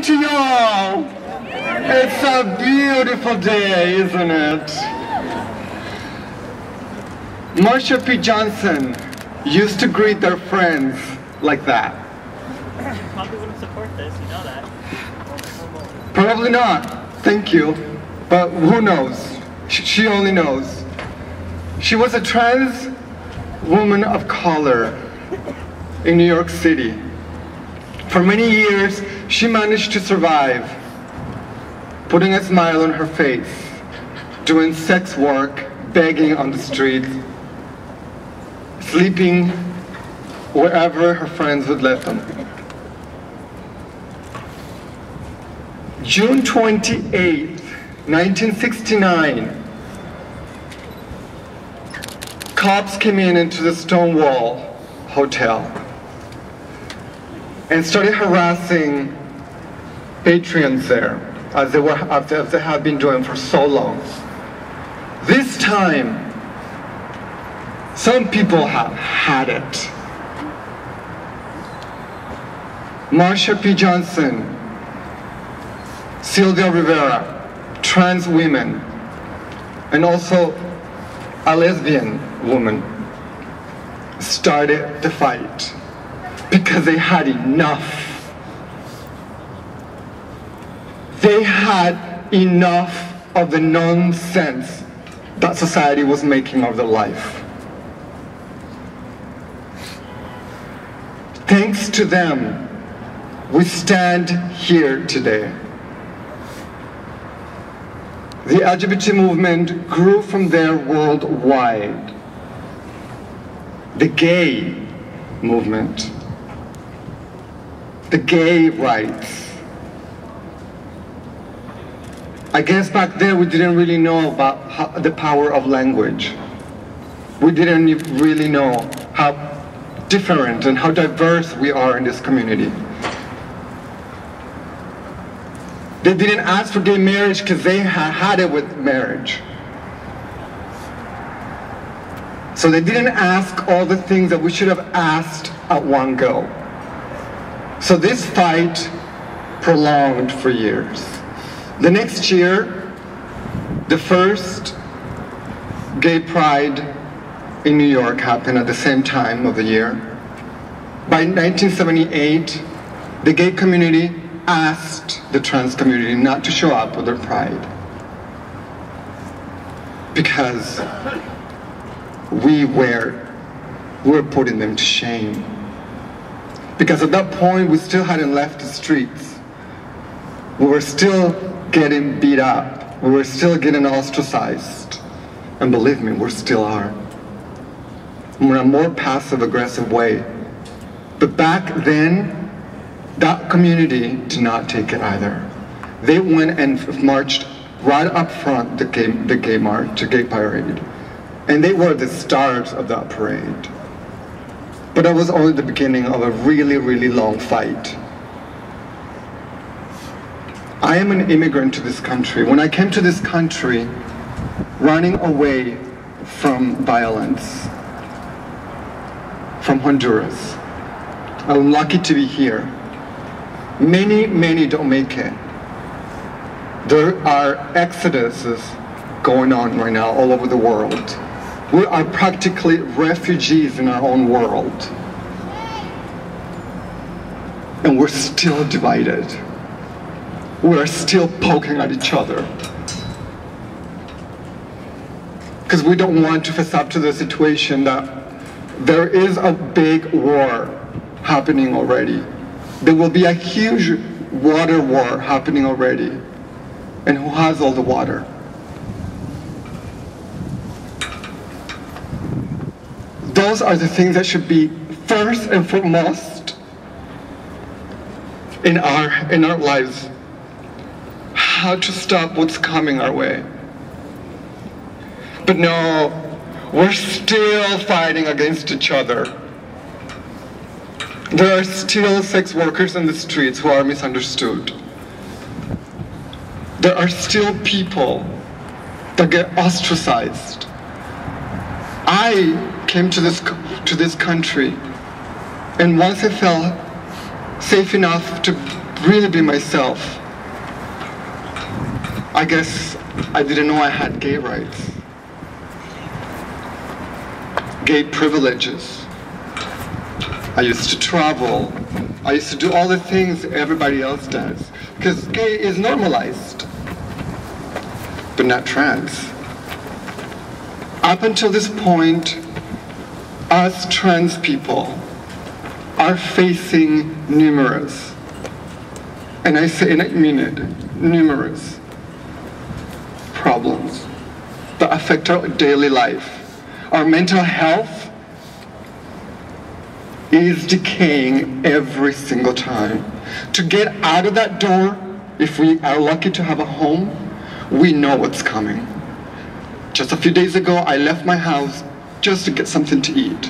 morning to y'all. It's a beautiful day, isn't it? Marsha P. Johnson used to greet their friends like that. Probably wouldn't support this, you know that. Probably not. Thank you. But who knows? She only knows. She was a trans woman of color in New York City. For many years, she managed to survive, putting a smile on her face, doing sex work, begging on the streets, sleeping wherever her friends would let them. June 28, 1969, cops came in into the Stonewall Hotel and started harassing patrons there, as they were as they have been doing for so long. This time, some people have had it. Marsha P. Johnson, Sylvia Rivera, trans women, and also a lesbian woman started the fight because they had enough. They had enough of the nonsense that society was making of their life. Thanks to them, we stand here today. The LGBT movement grew from there worldwide. The gay movement, the gay rights. I guess back then we didn't really know about how, the power of language. We didn't really know how different and how diverse we are in this community. They didn't ask for gay marriage because they had had it with marriage. So they didn't ask all the things that we should have asked at one go. So this fight prolonged for years. The next year, the first gay pride in New York happened at the same time of the year. By 1978, the gay community asked the trans community not to show up with their pride because we were we were putting them to shame. Because at that point we still hadn't left the streets. We were still getting beat up. We were still getting ostracized. And believe me, we still are. We're in a more passive aggressive way. But back then, that community did not take it either. They went and marched right up front the gay, the gay march, the gay parade. And they were the stars of that parade. But that was only the beginning of a really, really long fight. I am an immigrant to this country. When I came to this country, running away from violence, from Honduras, I'm lucky to be here. Many, many don't make it. There are exoduses going on right now all over the world. We are practically refugees in our own world. And we're still divided. We're still poking at each other. Because we don't want to face up to the situation that there is a big war happening already. There will be a huge water war happening already. And who has all the water? Those are the things that should be first and foremost in our in our lives. How to stop what's coming our way. But no, we're still fighting against each other. There are still sex workers in the streets who are misunderstood. There are still people that get ostracized. I came to this to this country, and once I felt safe enough to really be myself. I guess I didn't know I had gay rights, gay privileges. I used to travel. I used to do all the things everybody else does because gay is normalized, but not trans. Up until this point, us trans people are facing numerous, and I say, and I mean it, numerous that affect our daily life. Our mental health is decaying every single time. To get out of that door, if we are lucky to have a home, we know what's coming. Just a few days ago, I left my house just to get something to eat.